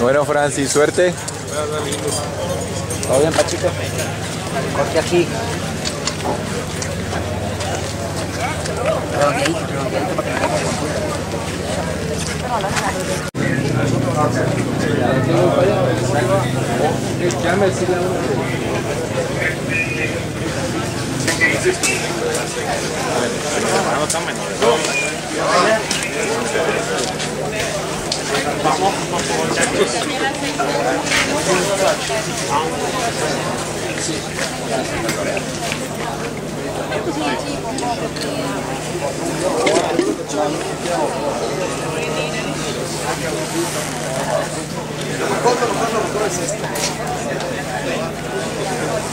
Bueno, Francis, suerte. Todo bien, Pachito. Corte aquí. Redondeadito, Cuéntalo, cuéntalo, cuéntalo. Para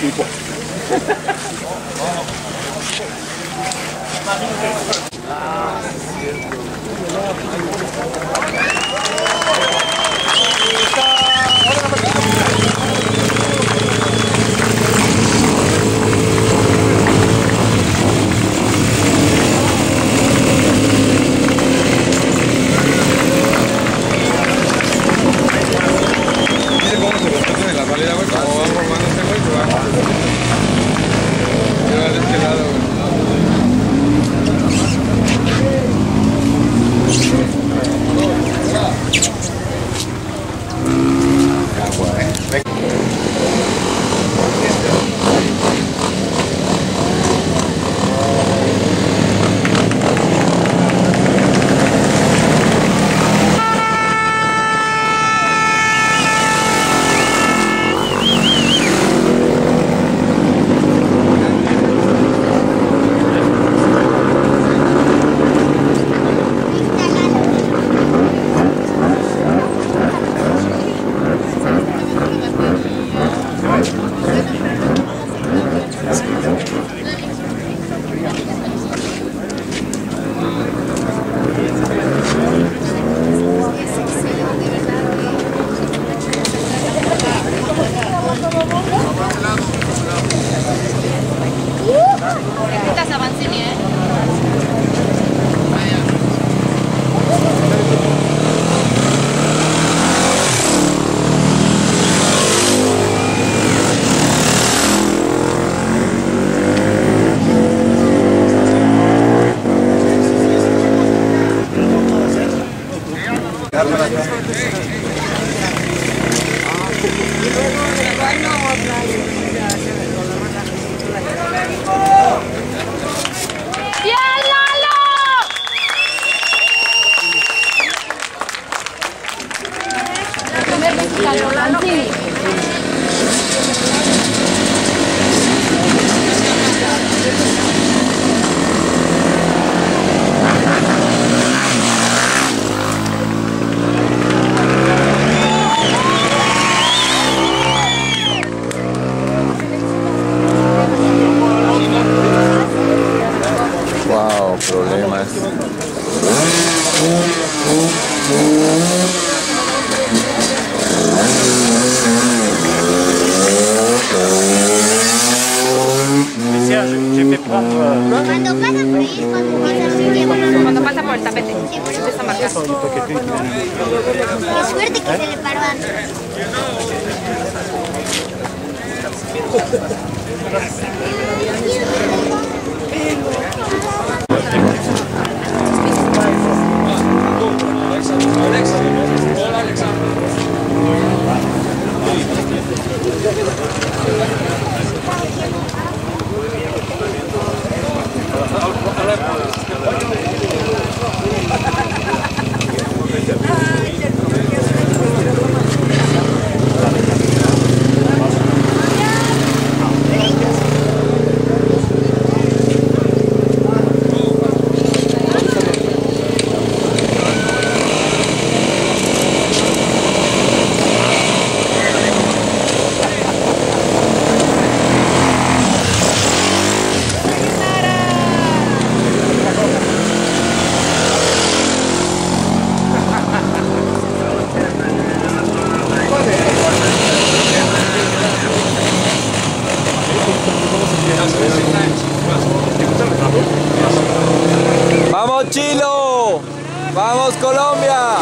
que no 아, Se empieza. Qué suerte que se le paró Chilo! ¡Vamos Colombia!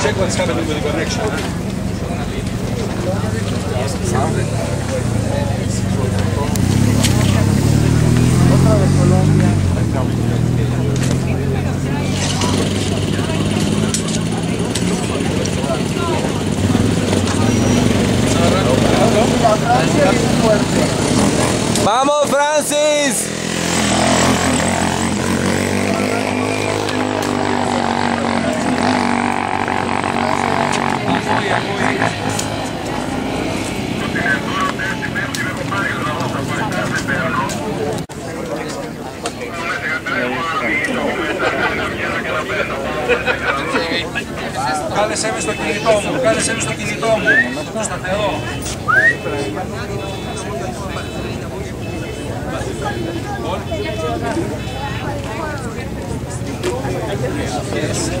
Check what's happening with the connection. Gracias.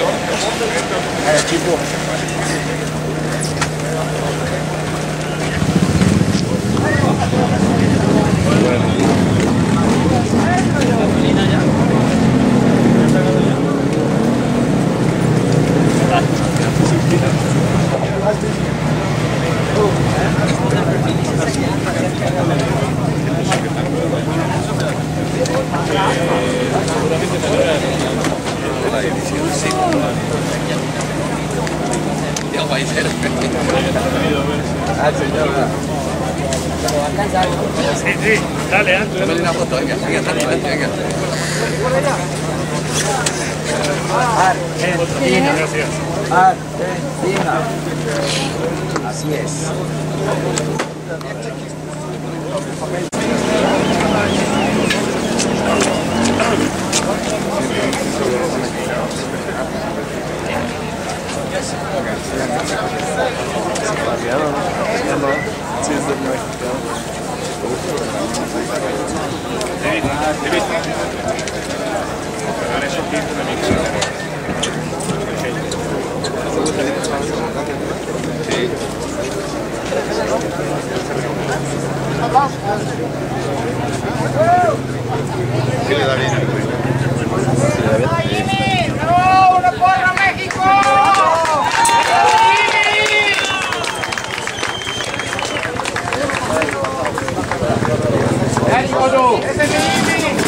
Gracias. Ya va a ser. Ah, señora. Tómale una foto, venga, venga, vente, venga. Argentina. Argentina. Así es. Emma, Emma, Otto! Es